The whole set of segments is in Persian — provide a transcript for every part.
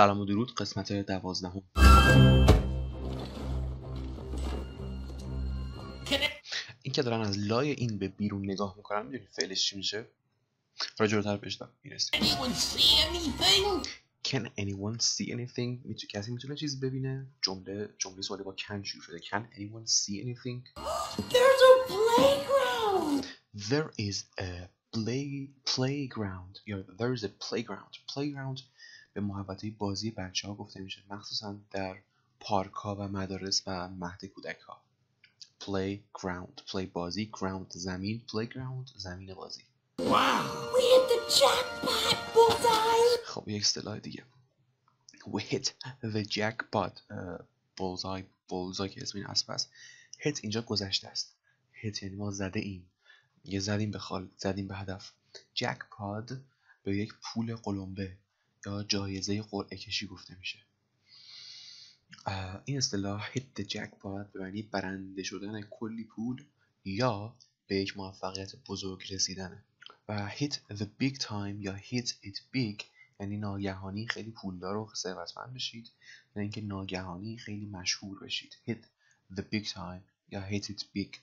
سلام و درود قسمت دوازدهم. این که دارن از لای این به بیرون نگاه می‌کنن می‌دونی فعلش چی میشه؟ را جلوتر پیش می‌رسیم? Can anyone see anything? میتو... کسی می‌تونه چیز ببینه؟ جمله جمله سوالی با can شروع شده. Can anyone see anything? There's a playground. There is a play playground. یا there is a playground. Playground به محوطه بازی بچه ها گفته میشه مخصوصا در پارک ها و مدارس و مهد کودک ها playground play بازی ground زمین playground زمین بازی. خب یک اصطلاح دیگه. We hit the jackpot bullseye bullseye که اسم این اسب است. Hit اینجا گذشته است. Hit یعنی ما زده ایم. یه زدیم به خال زدیم به هدف. Jackpot به یک پول قلمبه. یا جایزه قرعه کشی گفته میشه. این اصطلاح the jackpot به معنی برنده شدن کلی پول یا به یک موفقیت بزرگ رسیدنه. و hit the big time یا hit it big یعنی ناگهانی خیلی پولدار و ثروتمند بشید. یا اینکه ناگهانی خیلی مشهور بشید. hit the big time یا hit it big.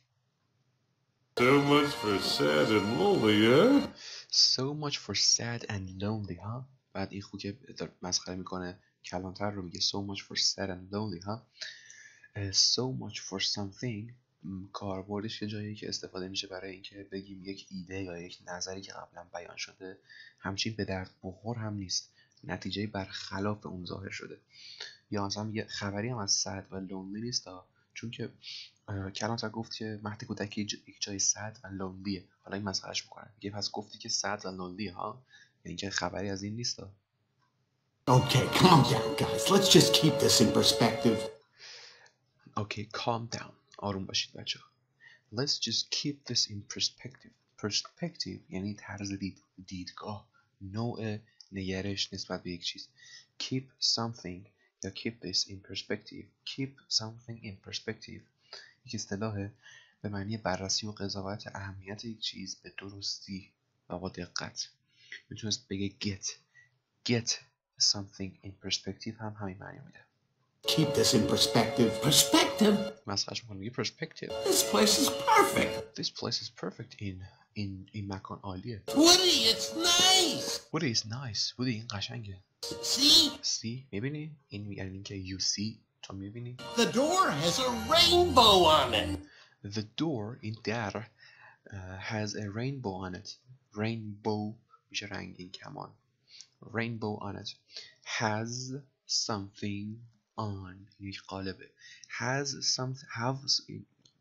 So much for sad and lonely, huh? so much for sad and lonely ها بعد این خود که داره مسخره می‌کنه. کلانتر رو میگه so much for sad and lonely ها؟ اه، so much for something. کاربردش یه جایی که استفاده میشه برای اینکه بگیم یک ایده یا یک نظری که قبلا بیان شده همچین به درد بخور هم نیست. نتیجه برخلاف اون ظاهر شده. یا مثلا یه خبری هم از سعد و لونلی نیست ها. چون که کلانتر گفت که مهد کودک یک جای سعد و لونلیه حالا این مسخرهش می‌کنن میگه پس گفتی که سعد و لونلیه ها یعنی که خبری از این نیست. Okay, calm down, guys. Let's just keep this in perspective. اوکی calm down آروم باشید بچه Let's just keep this in perspective perspective یعنی طرز دید دیدگاه نوع نگرش نسبت به یک چیز keep something یا keep this in perspective keep something in perspective یک اصطلاح به معنی بررسی و قضاوت اهمیت یک چیز به درستی و با دقت میتونست بگه get get something in perspective هم همین معنی میده Keep this in perspective. Perspective. مسخرش میکنه میگه perspective This place is perfect. This place is perfect in in این مکان عالیه. Woody, it's nice. Woody is nice. Woody این قشنگه. See? See میبینی؟ این یعنی اینکه you see تو میبینی. The door has a rainbow on it. The door این در uh, has a rainbow on it. Rainbow میشه رنگین کمان. Rainbow on it. Has something on. یک قالبه. Has some have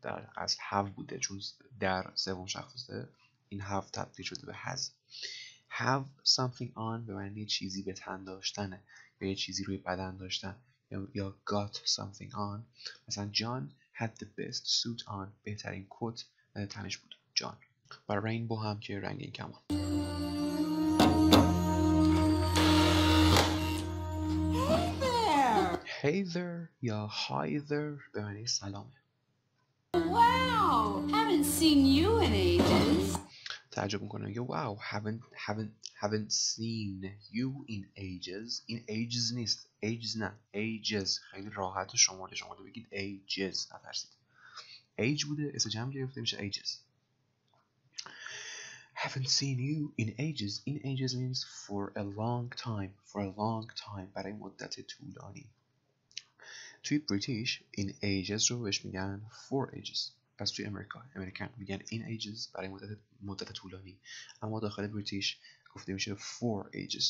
در از have بوده چون در سوم شخصه این have تبدیل شده به has. Have something on به معنی چیزی به تن داشتنه یا یه چیزی روی بدن داشتن. یا, یا got something on. مثلا جان had the best suit on. بهترین کت تنش بود. جان و رینبو هم که رنگین کمان. hey there یا hi there به معنی سلامه Wow, haven't seen you in ages. تعجب میکنه میگه wow haven't haven't haven't seen you in ages این ages نیست ages نه ages خیلی راحت شماره شما بگید ages نترسید age بوده اسم جمع گرفته میشه ages haven't seen you in ages in ages means for a long time for a long time برای مدت طولانی توی بریتیش این ages رو بهش میگن for ages. پس توی امریکا امریکن میگن in ages برای مدت مدت طولانی. اما داخل بریتیش گفته میشه for ages.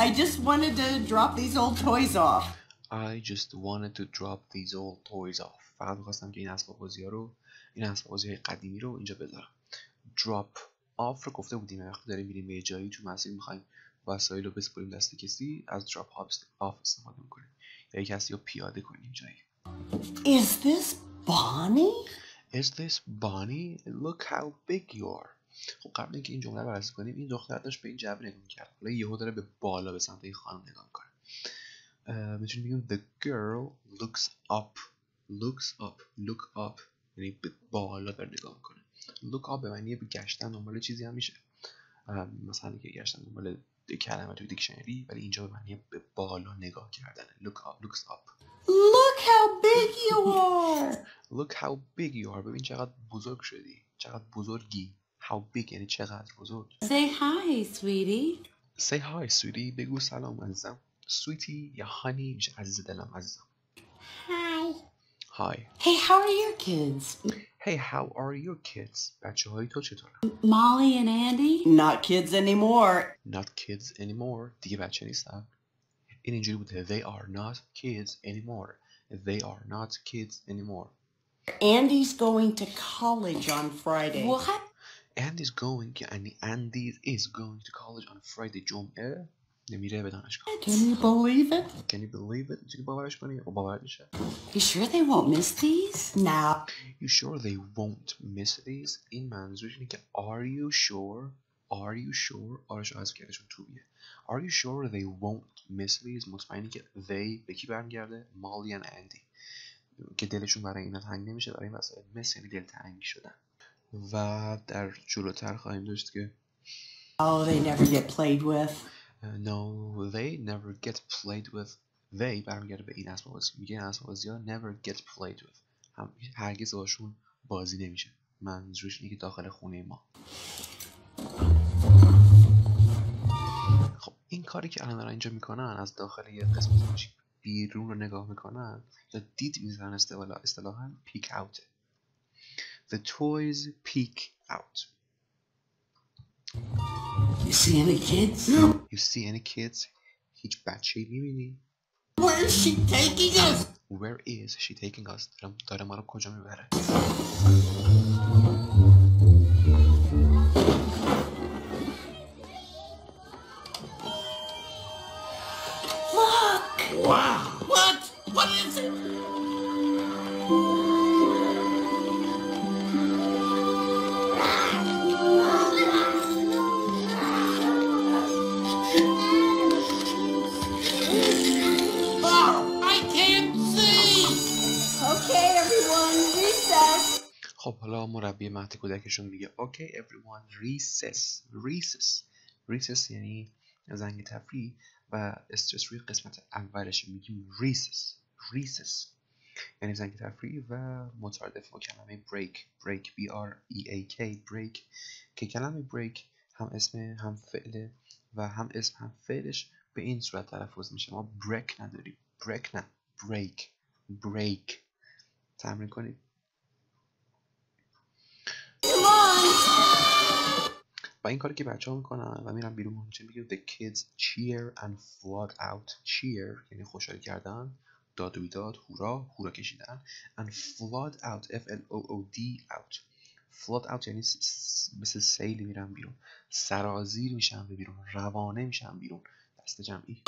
I just wanted to drop these old toys off. I just wanted to drop these old toys off. فقط می‌خواستم که این اسباب بازی ها رو این اسباب بازی های قدیمی رو اینجا بذارم. Drop off رو گفته بودیم. وقتی داریم میریم به جایی تو مسیر می‌خوایم وسایل رو بسپریم دست کسی از drop off استفاده می‌کنیم. یک کسی رو پیاده کنیم جایی Is this Bonnie? Is this Bonnie? Look how big you are. خب قبل اینکه این جمله رو بررسی کنیم این دختر داشت به این جعبه نگاه می‌کرد. حالا یهو داره به بالا به سمت این خانم نگاه می‌کنه. می‌تونیم بگیم the girl looks up. Looks up. Look up. یعنی به بالا داره نگاه می‌کنه. Look up به معنی به گشتن دنبال چیزی هم میشه. مثلا که گشتن دنبال کلمه توی دیکشنری ولی اینجا به معنی به بالا نگاه کردن. Look up looks up. Look how big you are. look how big you are. ببین چقدر بزرگ شدی. چقدر بزرگی. How big یعنی چقدر بزرگ. Say hi, sweetie. say hi sweetie. بگو سلام عزیزم. Sweetie یا honey میشه عزیز دلم عزیزم. Hi. hi. Hey, how are your kids? hey how are your kids بچه های تو چطورن Molly and Andy? Not kids anymore. not kids anymore دیگه بچه نیستن این اینجوری بوده they are not kids anymore they are not kids anymore Andy's going to college on Friday. What? and is going یعنی Andy is going to college on Friday جمعه نمیره به دانشگاه Can you believe it? Can you believe it میتونی باورش کنی او باورت میشه You sure they won't miss these? Now, You sure they won't miss these این منظورش اینه که Are you sure Are you sure آرش از کردشون تویه Are you sure they won't miss these مطمئنی که they به کی برمیگرده Molly and Andy که دلشون برای اینا تنگ نمیشه برای این وسایل miss یعنی دلتنگ شدن و در جلوتر خواهیم داشت که oh, they never get played with. Uh, no, they never get played with. They برمیگرده به این اسباب بازی میگه این اسباب بازی ها never get played with. هم هرگز باشون بازی نمیشه. منظورش اینه که داخل خونه ما. خب این کاری که الان اینجا می‌کنن از داخل یه قسمت بیرون رو نگاه می‌کنن یا دید می‌زنن اصطلاحا پیک اوت. The toys peek out. You see any kids? You see any kids? Hiç bacı mini. Where is she taking us? Where is she taking us? Darım, darım arıp kocamı ver. Look! Wow! What? What is it? مربی مهد کودکشون میگه. اوکی everyone recess. Recess. Recess یعنی زنگ تفریح و استرس روی قسمت اولش میگیم recess. Recess. یعنی زنگ تفریح و مترادف با کلمه break. Break. B r e a k. Break. که کلمه break هم اسم هم فعله و هم اسم هم فعلش به این صورت تلفظ میشه. ما break نداریم. Break نه. Break. Break. تمرین کنید. و این کاری که بچه ها می‌کنن و میرن بیرون چه میگه؟ The kids cheer and flood out cheer یعنی خوشحالی کردن داد و بیداد هورا هورا کشیدن and flood out f l o o d out. Flood out یعنی مثل سیلی میرن بیرون. سرازیر میشن به بیرون. روانه میشن بیرون. دست جمعی.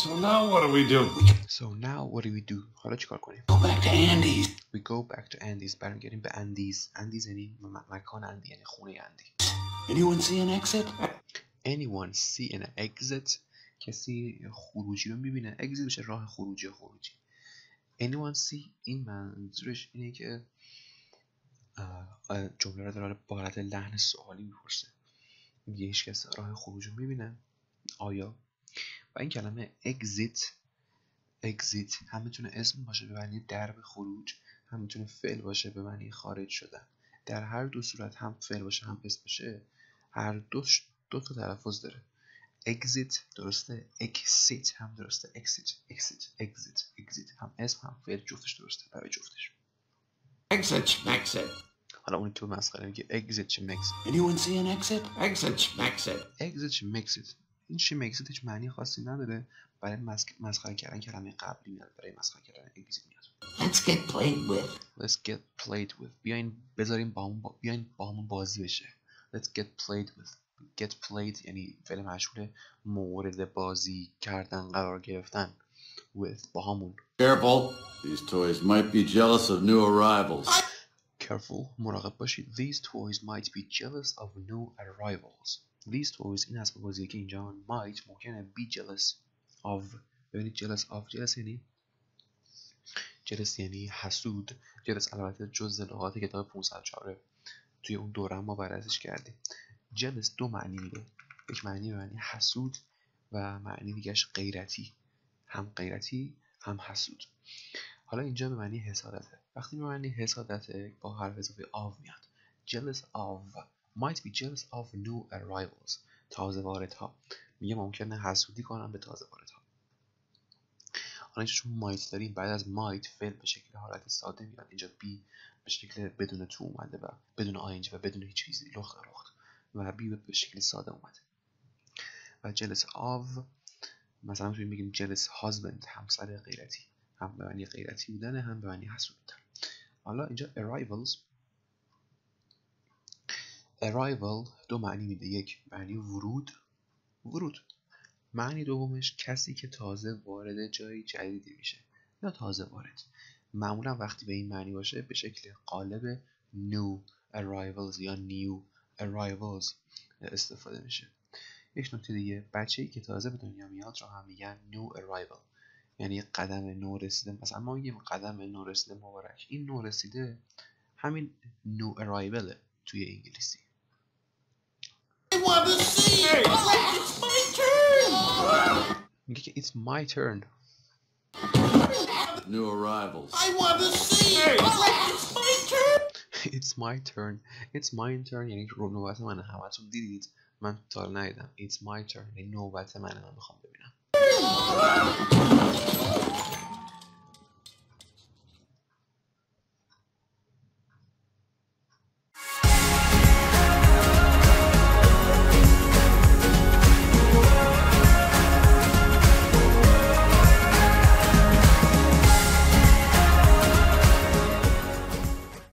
So now what do we do? so now what do we do? حالا چیکار کنیم؟ Go back to Andy's. we go back to Andy's برمیگردیم به اندیز اندیز یعنی مکان اندی یعنی خونه اندی Anyone see an exit? anyone see an exit کسی خروجی رو می‌بینه. Exit میشه راه خروجی خروجی. Anyone see این منظورش اینه که جمله رو داره با حالت لحن سوالی می‌پرسه. میگه هیچ کس راه خروج رو می‌بینه. آیا و این کلمه exit exit هم می‌تونه اسم باشه به معنی درب خروج هم می‌تونه فعل باشه به معنی خارج شدن در هر دو صورت هم فعل باشه هم اسم باشه هر دوش دو تا تلفظ داره exit درسته exit هم درسته exit exit exit exit هم اسم هم فعل جفتش درسته برای جفتش Exit schmexit. حالا اونی به مسخره میگه exit چه makes Anyone see an exit? Exit exit چه makes it این چی مکسیت هیچ معنی خاصی نداره. برای مسخره کردن کلمه قبلی میاد برای مسخره کردن انگلیسی میاد. Let's get played with. Let's get played with. بیاین بذاریم با هم با... بیاین با هم بازی بشه. Let's get played with. Get played یعنی فعل مشهور مورد بازی کردن قرار گرفتن. With. با همون. Careful. These toys might be jealous of new arrivals. Careful. مراقب باشید. These toys might be jealous of new arrivals. These toys این اسباب بازی که اینجا might ممکنه be jealous of. ببینید jealous of jealous یعنی jealous یعنی حسود. jealous البته جز لغات کتاب 504 توی اون دوره ما بررسیش کردیم. جلس دو معنی میده یک معنی به معنی حسود و معنی دیگهش غیرتی. هم غیرتی هم حسود. حالا اینجا به معنی حسادته. وقتی به معنی حسادت با حرف اضافه آو میاد. jealous of. Might be jealous of new arrivals. تازه وارد ها میگه ممکنه حسودی کنم به تازه وارد ها حالا اینجا چون مایت داریم بعد از مایت فعل به شکل حالت ساده میاد. اینجا بی به شکل بدون تو اومده و بدون آینج و بدون هیچ چیزی لخت رخت و بی به شکل ساده اومده. و jealous of مثلا می‌تونیم بگیم jealous husband همسر غیرتی. هم به معنی غیرتی بودن هم به معنی حسود بودن. حالا اینجا arrivals arrival دو معنی میده. یک معنی ورود. ورود. معنی دومش کسی که تازه وارد جای جدیدی میشه. یا تازه وارد. معمولا وقتی به این معنی باشه به شکل قالب new arrivals یا new arrivals استفاده میشه. یک نکته دیگه. بچه‌ای که تازه به دنیا میاد رو هم میگن new arrival. یعنی قدم نو رسیده. مثلا ما میگیم قدم نو رسیده مبارک. این نو رسیده همین new arrival توی انگلیسی. میگه که it's my turn New arrivals. it's my turn it's my turn یعنی رو نوبت من همتون دیدید من تا حالا ندیدم it's my turn یعنی نوبت منه من میخوام ببینم